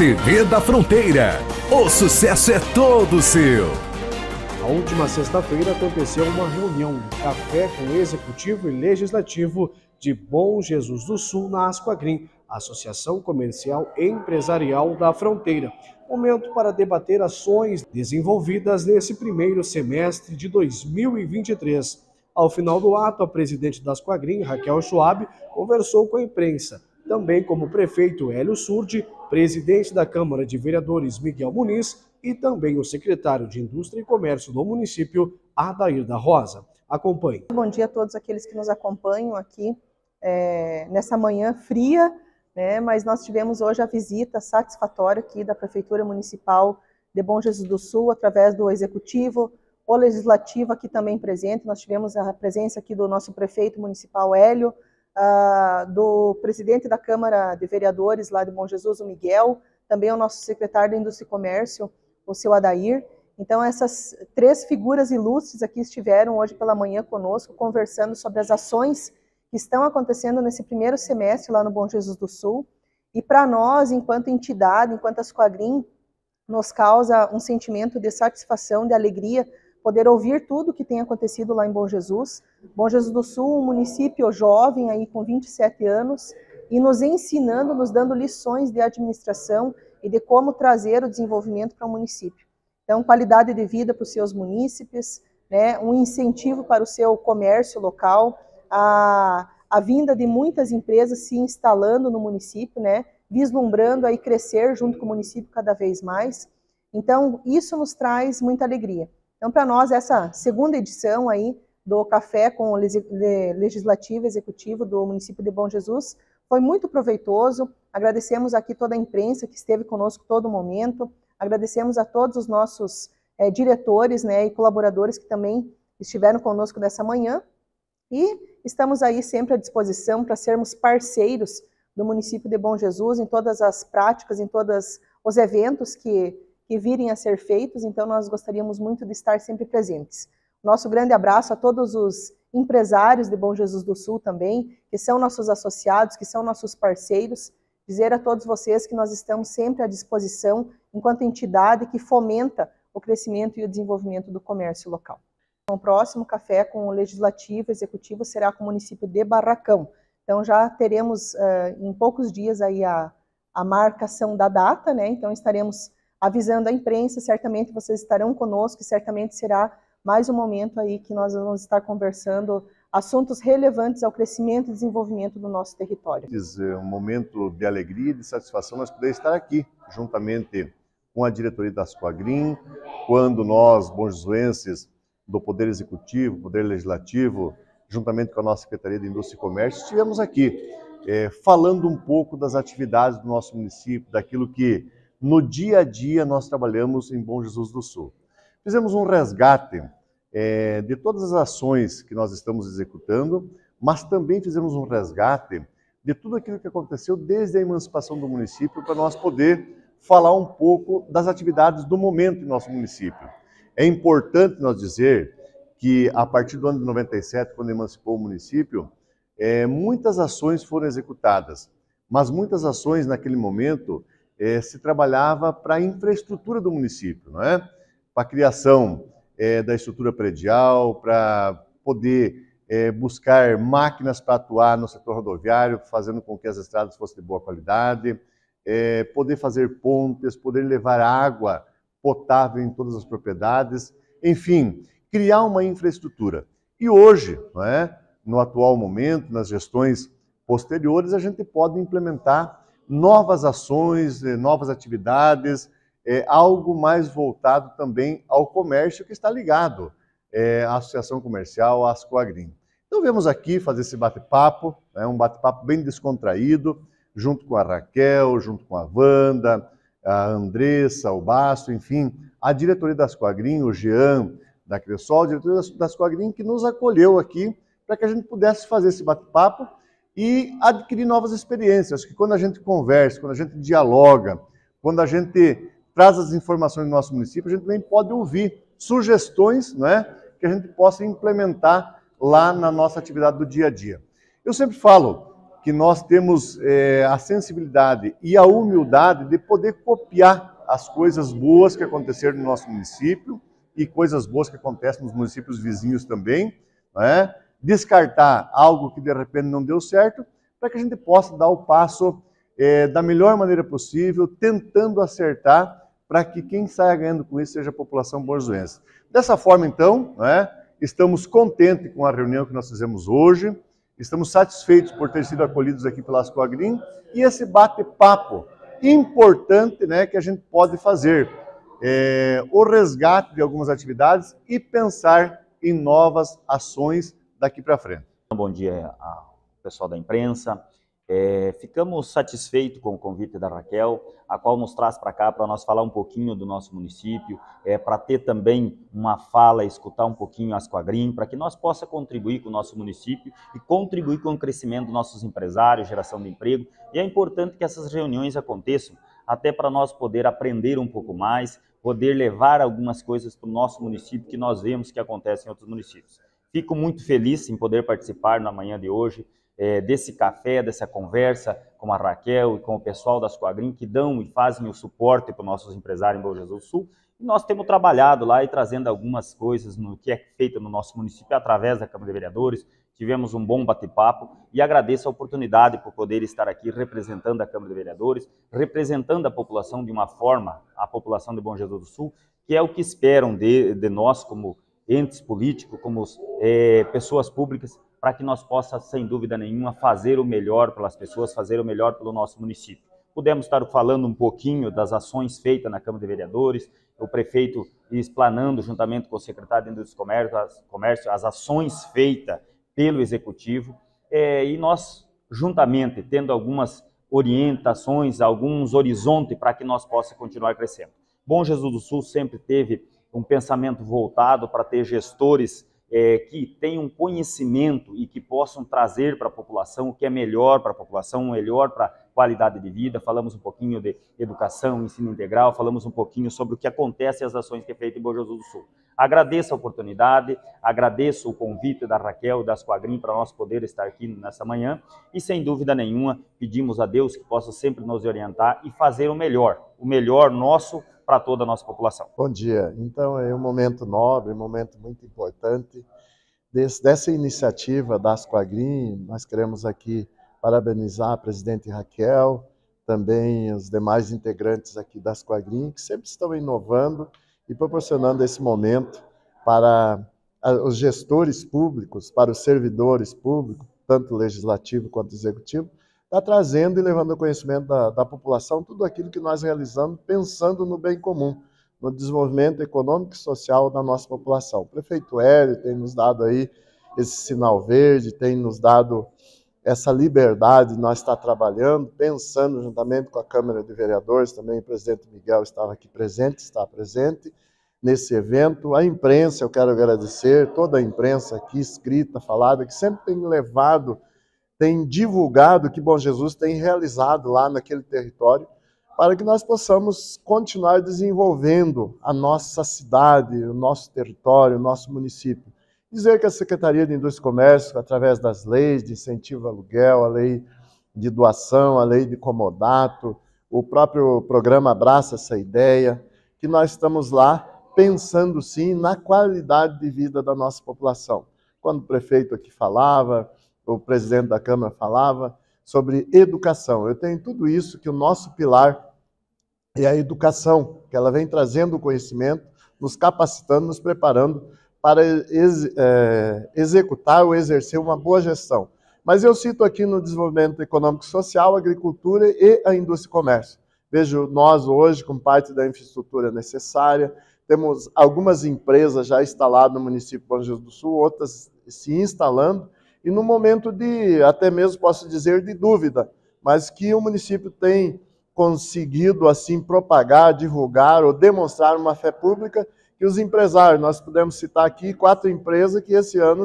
TV da Fronteira. O sucesso é todo seu. A última sexta-feira aconteceu uma reunião café com o executivo e legislativo de Bom Jesus do Sul na Asquagrim, Associação Comercial Empresarial da Fronteira. Momento para debater ações desenvolvidas nesse primeiro semestre de 2023. Ao final do ato, a presidente da Asquagrim, Raquel Schwab, conversou com a imprensa também como prefeito Hélio Surdi, presidente da Câmara de Vereadores Miguel Muniz e também o secretário de Indústria e Comércio do município, Adair da Rosa. Acompanhe. Bom dia a todos aqueles que nos acompanham aqui é, nessa manhã fria, né, mas nós tivemos hoje a visita satisfatória aqui da Prefeitura Municipal de Bom Jesus do Sul, através do Executivo, o Legislativo aqui também presente, nós tivemos a presença aqui do nosso prefeito municipal Hélio, uh, do presidente da Câmara de Vereadores lá de Bom Jesus, o Miguel, também o nosso secretário de Indústria e Comércio, o seu Adair. Então, essas três figuras ilustres aqui estiveram hoje pela manhã conosco, conversando sobre as ações que estão acontecendo nesse primeiro semestre lá no Bom Jesus do Sul. E para nós, enquanto entidade, enquanto Asquagrim, nos causa um sentimento de satisfação, de alegria, poder ouvir tudo o que tem acontecido lá em Bom Jesus. Bom Jesus do Sul, um município jovem aí com 27 anos e nos ensinando, nos dando lições de administração e de como trazer o desenvolvimento para o município. Então, qualidade de vida para os seus munícipes, né, um incentivo para o seu comércio local, a, a vinda de muitas empresas se instalando no município, né, vislumbrando aí crescer junto com o município cada vez mais. Então, isso nos traz muita alegria. Então, para nós, essa segunda edição aí do Café com o Legislativo Executivo do município de Bom Jesus foi muito proveitoso. Agradecemos aqui toda a imprensa que esteve conosco todo momento. Agradecemos a todos os nossos é, diretores né, e colaboradores que também estiveram conosco nessa manhã. E estamos aí sempre à disposição para sermos parceiros do município de Bom Jesus em todas as práticas, em todos os eventos que que virem a ser feitos, então nós gostaríamos muito de estar sempre presentes. Nosso grande abraço a todos os empresários de Bom Jesus do Sul também, que são nossos associados, que são nossos parceiros, dizer a todos vocês que nós estamos sempre à disposição enquanto entidade que fomenta o crescimento e o desenvolvimento do comércio local. O próximo café com o Legislativo Executivo será com o município de Barracão. Então já teremos uh, em poucos dias aí a, a marcação da data, né? Então estaremos avisando a imprensa, certamente vocês estarão conosco e certamente será mais um momento aí que nós vamos estar conversando assuntos relevantes ao crescimento e desenvolvimento do nosso território. É um momento de alegria e de satisfação nós poder estar aqui, juntamente com a diretoria da Squagrim, quando nós, bonjosuenses, do Poder Executivo, Poder Legislativo, juntamente com a nossa Secretaria de Indústria e Comércio, estivemos aqui é, falando um pouco das atividades do nosso município, daquilo que no dia a dia nós trabalhamos em Bom Jesus do Sul. Fizemos um resgate é, de todas as ações que nós estamos executando, mas também fizemos um resgate de tudo aquilo que aconteceu desde a emancipação do município para nós poder falar um pouco das atividades do momento em nosso município. É importante nós dizer que a partir do ano de 97, quando emancipou o município, é, muitas ações foram executadas, mas muitas ações naquele momento é, se trabalhava para a infraestrutura do município, não é? Para a criação é, da estrutura predial, para poder é, buscar máquinas para atuar no setor rodoviário, fazendo com que as estradas fossem de boa qualidade, é, poder fazer pontes, poder levar água potável em todas as propriedades, enfim, criar uma infraestrutura. E hoje, é? no atual momento, nas gestões posteriores, a gente pode implementar novas ações, novas atividades, é, algo mais voltado também ao comércio que está ligado é, à Associação Comercial, à Ascoagrim. Então, vemos aqui fazer esse bate-papo, né, um bate-papo bem descontraído, junto com a Raquel, junto com a Wanda, a Andressa, o Basto, enfim, a diretoria da Ascoagrim, o Jean da Cressol, a diretoria da Ascoagrim, que nos acolheu aqui para que a gente pudesse fazer esse bate-papo e adquirir novas experiências. Que quando a gente conversa, quando a gente dialoga, quando a gente traz as informações do nosso município, a gente também pode ouvir sugestões né, que a gente possa implementar lá na nossa atividade do dia a dia. Eu sempre falo que nós temos é, a sensibilidade e a humildade de poder copiar as coisas boas que aconteceram no nosso município e coisas boas que acontecem nos municípios vizinhos também, né? descartar algo que de repente não deu certo, para que a gente possa dar o passo é, da melhor maneira possível, tentando acertar para que quem saia ganhando com isso seja a população borzoense. Dessa forma, então, né, estamos contentes com a reunião que nós fizemos hoje, estamos satisfeitos por ter sido acolhidos aqui pela Ascoagrim e esse bate-papo importante né, que a gente pode fazer. É, o resgate de algumas atividades e pensar em novas ações daqui para frente. Bom dia ao pessoal da imprensa. É, ficamos satisfeitos com o convite da Raquel, a qual nos traz para cá para nós falar um pouquinho do nosso município, é, para ter também uma fala, escutar um pouquinho as quadrinhas, para que nós possa contribuir com o nosso município e contribuir com o crescimento dos nossos empresários, geração de emprego. E é importante que essas reuniões aconteçam, até para nós poder aprender um pouco mais, poder levar algumas coisas para o nosso município que nós vemos que acontecem em outros municípios. Fico muito feliz em poder participar na manhã de hoje é, desse café, dessa conversa com a Raquel e com o pessoal da Squadrim que dão e fazem o suporte para os nossos empresários em Bom Jesus do Sul. E nós temos trabalhado lá e trazendo algumas coisas no que é feito no nosso município através da Câmara de Vereadores. Tivemos um bom bate-papo e agradeço a oportunidade por poder estar aqui representando a Câmara de Vereadores, representando a população de uma forma, a população de Bom Jesus do Sul, que é o que esperam de, de nós como entes políticos, como é, pessoas públicas, para que nós possamos, sem dúvida nenhuma, fazer o melhor pelas pessoas, fazer o melhor pelo nosso município. Pudemos estar falando um pouquinho das ações feitas na Câmara de Vereadores, o prefeito explanando, juntamente com o secretário de Indústria e Comércio, as, ações feitas pelo Executivo, é, e nós, juntamente, tendo algumas orientações, alguns horizontes para que nós possamos continuar crescendo. Bom Jesus do Sul sempre teve um pensamento voltado para ter gestores é, que tenham conhecimento e que possam trazer para a população o que é melhor para a população, melhor para a qualidade de vida. Falamos um pouquinho de educação, ensino integral, falamos um pouquinho sobre o que acontece e as ações que é feita em Bom Jesus do Sul. Agradeço a oportunidade, agradeço o convite da Raquel da Squadrim para nós poder estar aqui nessa manhã e, sem dúvida nenhuma, pedimos a Deus que possa sempre nos orientar e fazer o melhor, o melhor nosso para toda a nossa população. Bom dia. Então é um momento nobre, um momento muito importante Des, dessa iniciativa da Asquagrim. Nós queremos aqui parabenizar a presidente Raquel, também os demais integrantes aqui da Asquagrim, que sempre estão inovando e proporcionando esse momento para os gestores públicos, para os servidores públicos, tanto legislativo quanto executivo, está trazendo e levando ao conhecimento da, da população tudo aquilo que nós realizamos pensando no bem comum, no desenvolvimento econômico e social da nossa população. O prefeito Hélio tem nos dado aí esse sinal verde, tem nos dado essa liberdade de nós estar trabalhando, pensando juntamente com a Câmara de Vereadores, também o presidente Miguel estava aqui presente, está presente nesse evento. A imprensa, eu quero agradecer, toda a imprensa aqui escrita, falada, que sempre tem levado tem divulgado que Bom Jesus tem realizado lá naquele território, para que nós possamos continuar desenvolvendo a nossa cidade, o nosso território, o nosso município. Dizer que a Secretaria de Indústria e Comércio, através das leis de incentivo ao aluguel, a lei de doação, a lei de comodato, o próprio programa abraça essa ideia, que nós estamos lá pensando sim na qualidade de vida da nossa população. Quando o prefeito aqui falava, o presidente da Câmara falava sobre educação. Eu tenho tudo isso que o nosso pilar é a educação, que ela vem trazendo o conhecimento, nos capacitando, nos preparando para ex, é, executar ou exercer uma boa gestão. Mas eu cito aqui no desenvolvimento econômico e social, agricultura e a indústria e comércio. Vejo nós hoje, com parte da infraestrutura necessária, temos algumas empresas já instaladas no município de Bom Jesus do Sul, outras se instalando, e no momento de, até mesmo posso dizer, de dúvida, mas que o município tem conseguido assim propagar, divulgar ou demonstrar uma fé pública que os empresários, nós podemos citar aqui quatro empresas que esse ano,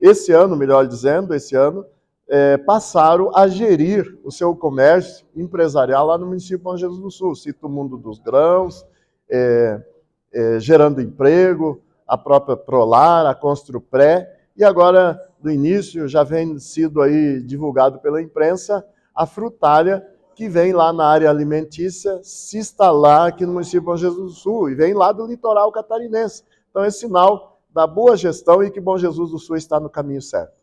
esse ano, melhor dizendo, esse ano, é, passaram a gerir o seu comércio empresarial lá no município de Bom Jesus do Sul. Cito o Mundo dos Grãos, é, é, gerando emprego, a própria Prolar, a Construpré, E agora, do início, já vem sido aí divulgado pela imprensa a frutária que vem lá na área alimentícia se instalar aqui no município de Bom Jesus do Sul e vem lá do litoral catarinense. Então é sinal da boa gestão e que Bom Jesus do Sul está no caminho certo.